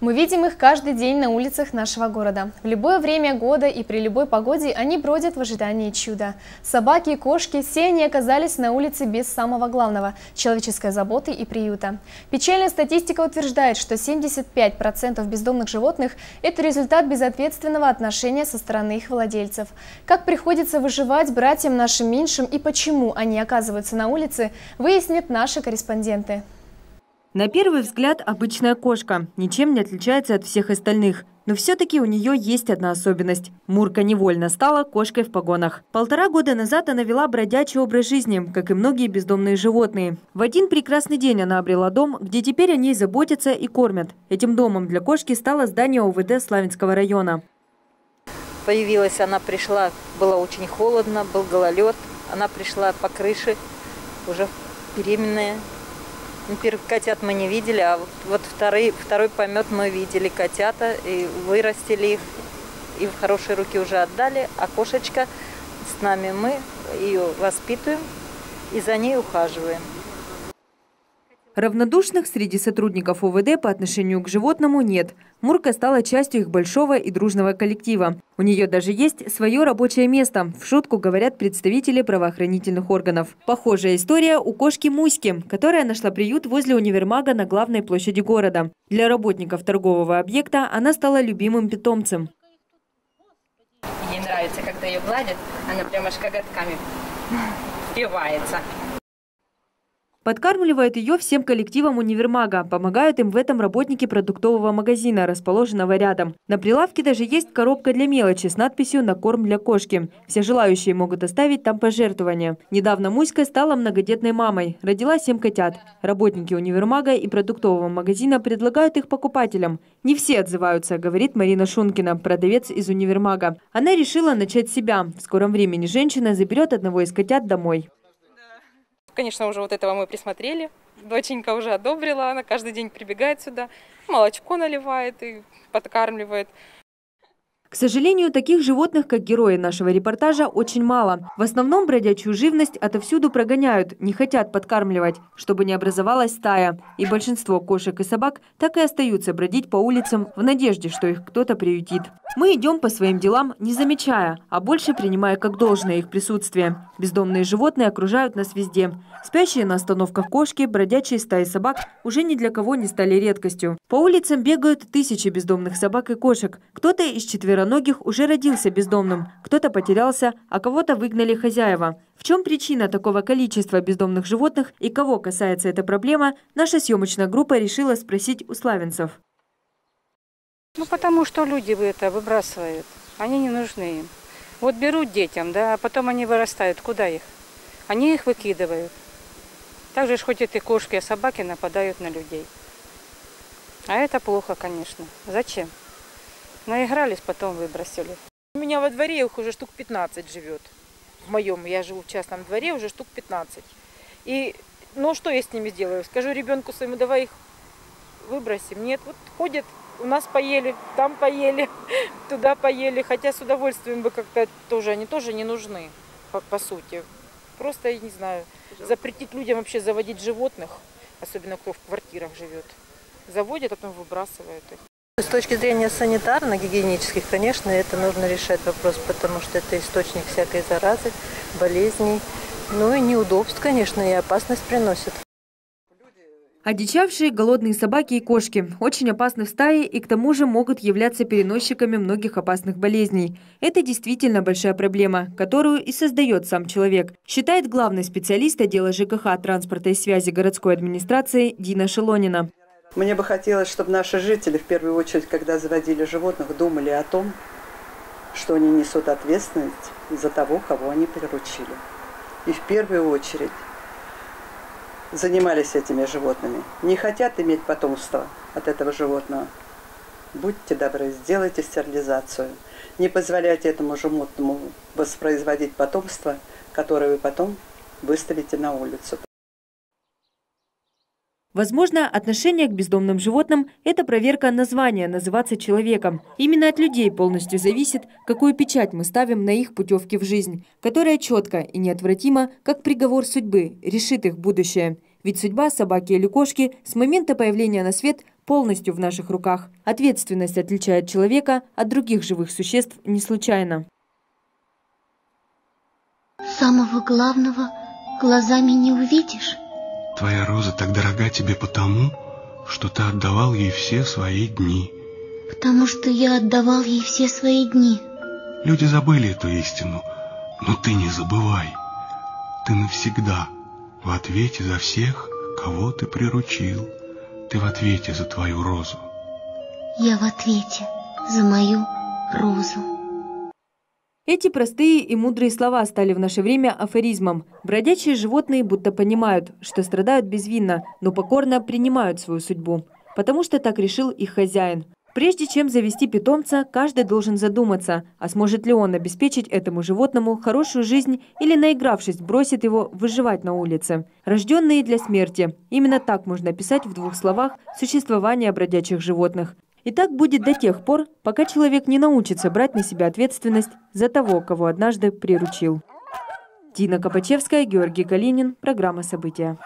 Мы видим их каждый день на улицах нашего города. В любое время года и при любой погоде они бродят в ожидании чуда. Собаки и кошки, все они оказались на улице без самого главного – человеческой заботы и приюта. Печальная статистика утверждает, что 75% бездомных животных – это результат безответственного отношения со стороны их владельцев. Как приходится выживать братьям нашим меньшим и почему они оказываются на улице, выяснят наши корреспонденты. На первый взгляд обычная кошка, ничем не отличается от всех остальных. Но все-таки у нее есть одна особенность. Мурка невольно стала кошкой в погонах. Полтора года назад она вела бродячий образ жизни, как и многие бездомные животные. В один прекрасный день она обрела дом, где теперь о ней заботятся и кормят. Этим домом для кошки стало здание ОВД Славянского района. Появилась она, пришла, было очень холодно, был гололед. Она пришла по крыше, уже беременная, ну, первых котят мы не видели, а вот, вот второй, второй помет мы видели котята и вырастили их. И в хорошие руки уже отдали, а кошечка с нами мы ее воспитываем и за ней ухаживаем. Равнодушных среди сотрудников ОВД по отношению к животному нет. Мурка стала частью их большого и дружного коллектива. У нее даже есть свое рабочее место. В шутку говорят представители правоохранительных органов. Похожая история у кошки Муськи, которая нашла приют возле универмага на главной площади города. Для работников торгового объекта она стала любимым питомцем. Ей нравится, когда ее гладят, она прямо аж коготками впивается. Подкармливают ее всем коллективам универмага. Помогают им в этом работники продуктового магазина, расположенного рядом. На прилавке даже есть коробка для мелочи с надписью «На корм для кошки». Все желающие могут оставить там пожертвования. Недавно Муська стала многодетной мамой. Родила семь котят. Работники универмага и продуктового магазина предлагают их покупателям. Не все отзываются, говорит Марина Шункина, продавец из универмага. Она решила начать себя. В скором времени женщина заберет одного из котят домой. Конечно, уже вот этого мы присмотрели. Доченька уже одобрила, она каждый день прибегает сюда, молочко наливает и подкармливает. К сожалению, таких животных, как герои нашего репортажа, очень мало. В основном бродячую живность отовсюду прогоняют, не хотят подкармливать, чтобы не образовалась стая. И большинство кошек и собак так и остаются бродить по улицам в надежде, что их кто-то приютит. Мы идем по своим делам, не замечая, а больше принимая как должное их присутствие. Бездомные животные окружают нас везде. Спящие на остановках кошки, бродячие стаи собак уже ни для кого не стали редкостью. По улицам бегают тысячи бездомных собак и кошек. Кто-то из четвероногих уже родился бездомным, кто-то потерялся, а кого-то выгнали хозяева. В чем причина такого количества бездомных животных и кого касается эта проблема, наша съемочная группа решила спросить у славянцев. Ну, потому что люди это выбрасывают. Они не нужны им. Вот берут детям, да, а потом они вырастают. Куда их? Они их выкидывают. Так же, хоть эти кошки, а собаки нападают на людей. А это плохо, конечно. Зачем? Наигрались, потом выбросили. У меня во дворе их уже штук 15 живет. В моем, я живу в частном дворе, уже штук 15. И, ну что я с ними сделаю? Скажу ребенку своему, давай их выбросим. Нет, вот ходят, у нас поели, там поели, туда поели. Хотя с удовольствием бы как-то тоже, они тоже не нужны, по, по сути. Просто, я не знаю, запретить людям вообще заводить животных, особенно кто в квартирах живет. Заводят, а потом выбрасывают их. С точки зрения санитарно-гигиенических, конечно, это нужно решать вопрос, потому что это источник всякой заразы, болезней, ну и неудобств, конечно, и опасность приносит. Одичавшие голодные собаки и кошки очень опасны в стае и к тому же могут являться переносчиками многих опасных болезней. Это действительно большая проблема, которую и создает сам человек, считает главный специалист отдела ЖКХ, транспорта и связи городской администрации Дина Шелонина. Мне бы хотелось, чтобы наши жители, в первую очередь, когда заводили животных, думали о том, что они несут ответственность за того, кого они приручили. И в первую очередь занимались этими животными. Не хотят иметь потомство от этого животного. Будьте добры, сделайте стерилизацию. Не позволяйте этому животному воспроизводить потомство, которое вы потом выставите на улицу. Возможно, отношение к бездомным животным – это проверка названия называться человеком. Именно от людей полностью зависит, какую печать мы ставим на их путевки в жизнь, которая четко и неотвратимо, как приговор судьбы, решит их будущее. Ведь судьба собаки или кошки с момента появления на свет полностью в наших руках. Ответственность отличает человека от других живых существ не случайно. Самого главного глазами не увидишь. Твоя роза так дорога тебе потому, что ты отдавал ей все свои дни. Потому что я отдавал ей все свои дни. Люди забыли эту истину, но ты не забывай. Ты навсегда в ответе за всех, кого ты приручил. Ты в ответе за твою розу. Я в ответе за мою розу. Эти простые и мудрые слова стали в наше время афоризмом. Бродячие животные будто понимают, что страдают безвинно, но покорно принимают свою судьбу, потому что так решил их хозяин. Прежде чем завести питомца, каждый должен задуматься, а сможет ли он обеспечить этому животному хорошую жизнь или, наигравшись, бросит его выживать на улице. Рожденные для смерти. Именно так можно описать в двух словах существование бродячих животных. И так будет до тех пор, пока человек не научится брать на себя ответственность за того, кого однажды приручил. Дина Копачевская, Георгий Калинин. Программа «События».